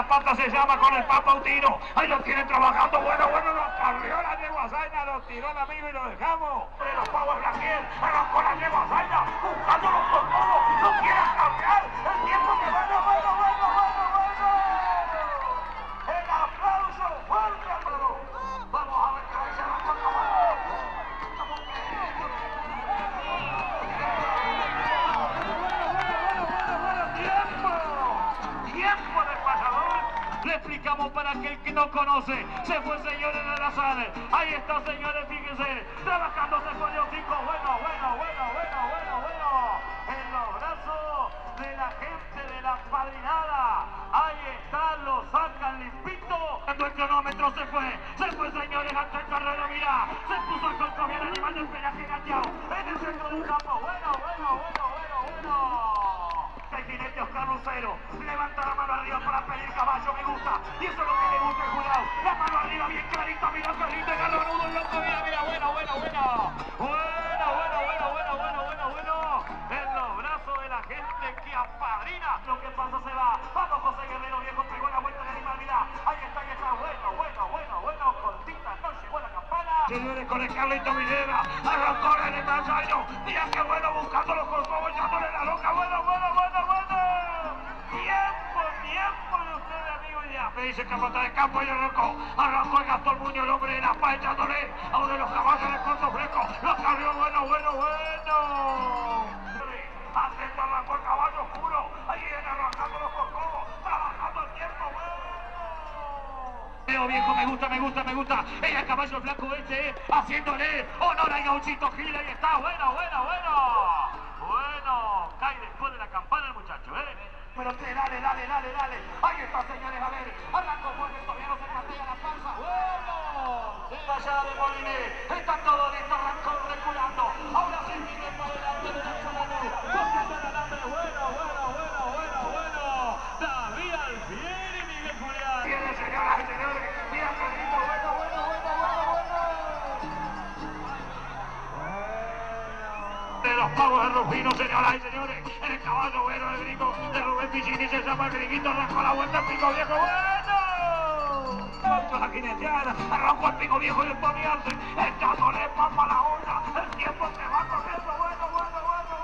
las patas se llama con el papautino. Ahí lo tienen trabajando. Bueno, bueno, lo carrió la yegua Zaina, lo tiró el amigo y lo dejamos. De los pavos Brasil, arrancó la yegua Zaina, buscándolo con todo. Explicamos para aquel que no conoce. Se fue señores de la sala. Ahí está, señores, fíjense. Trabajando se fue de hocico. Bueno, bueno, bueno, bueno, bueno, bueno. En los brazos de la gente de la padrinada. Ahí está, lo sacan limpito. Cuando el cronómetro se fue. Se fue, señores, hasta el carrero. Mira, se puso el colchón el animal del pelaje gateado. En el centro del campo. Bueno, bueno, bueno, bueno, bueno. El jinete Oscar Lucero levanta la mano arriba para pedir que apadrina. Lo que pasa se va. Vamos, José Guerrero, viejo, pegó la vuelta del animal, mira. Ahí está, ahí está. Bueno, bueno, bueno, bueno. Cortita, no llegó la campana. Señores, con el Carlito Villera. Arrancó el Manzaino. Mira qué bueno, buscándolo con todo, echándole la loca. Bueno, bueno, bueno, bueno. Tiempo, tiempo de ustedes, amigos. Ya me dice que bota de campo y arrancó. Arrancó el Gastón Muñoz, el hombre de la paz, echándole a uno de los caballos de corto fresco. Lo carrió, bueno, bueno, bueno. Viejo, me gusta, me gusta, me gusta. El caballo blanco este, haciéndole honor al gauchito Gil. Ahí está, bueno, bueno, bueno. Bueno, cae después de la campana el muchacho, ¿eh? Pero te dale, dale, dale, dale. Ahí está, señores. Los pavos de Rufino, señoras y señores. En el caballo bueno del gringo de Rubén Pichini se llama el gringuito, arrancó la vuelta el pico viejo. Bueno. Contra la jineteada, arrancó el pico viejo y el poniente. Echándole papa a la onda. El tiempo se va corriendo. Bueno, bueno, bueno,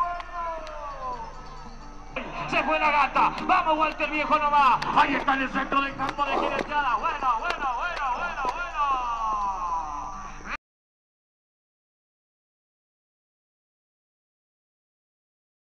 bueno. Se fue la gata. Vamos, Walter viejo nomás. Ahí está en el centro del campo de jineteada. Bueno, bueno,